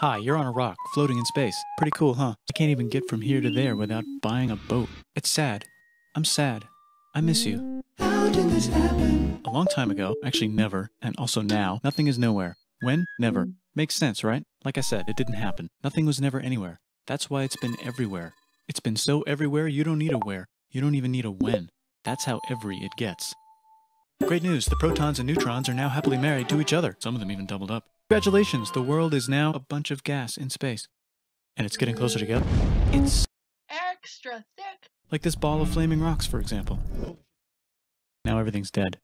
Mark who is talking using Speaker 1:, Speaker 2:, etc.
Speaker 1: Hi, you're on a rock, floating in space. Pretty cool, huh? I can't even get from here to there without buying a boat. It's sad. I'm sad. I miss you.
Speaker 2: How did this happen?
Speaker 1: A long time ago, actually never, and also now, nothing is nowhere. When? Never. Makes sense, right? Like I said, it didn't happen. Nothing was never anywhere. That's why it's been everywhere. It's been so everywhere you don't need a where. You don't even need a when. That's how every it gets. Great news, the protons and neutrons are now happily married to each other. Some of them even doubled up. Congratulations, the world is now a bunch of gas in space. And it's getting closer together. It's
Speaker 3: Extra thick.
Speaker 1: like this ball of flaming rocks, for example. Now everything's dead.